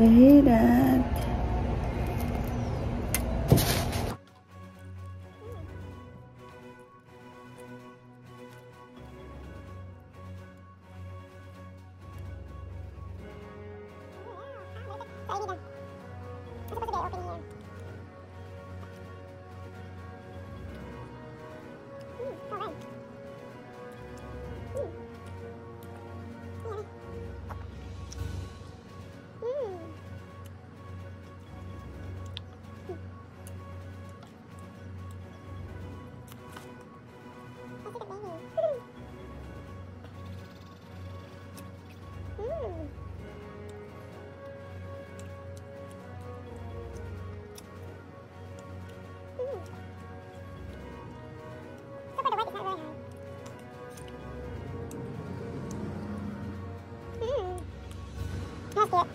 I hate that. I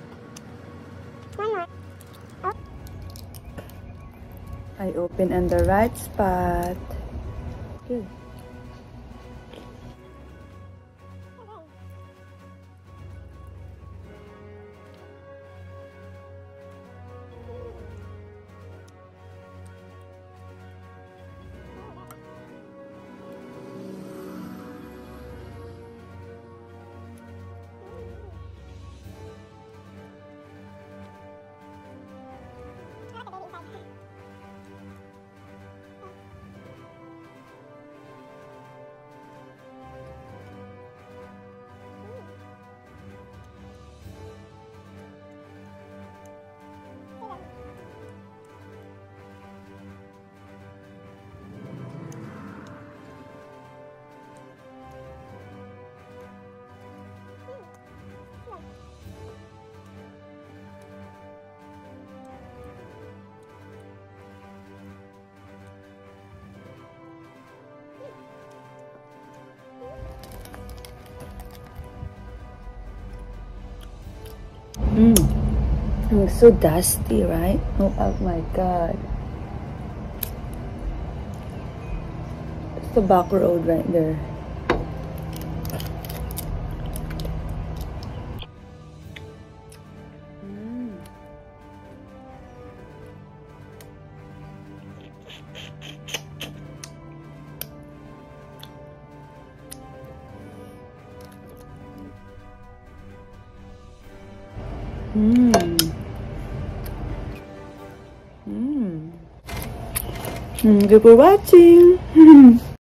open on the right spot. Good. Looks so dusty, right? Oh, oh my god. It's the back road right there. Mm. Mm. Mm. Thank you for watching.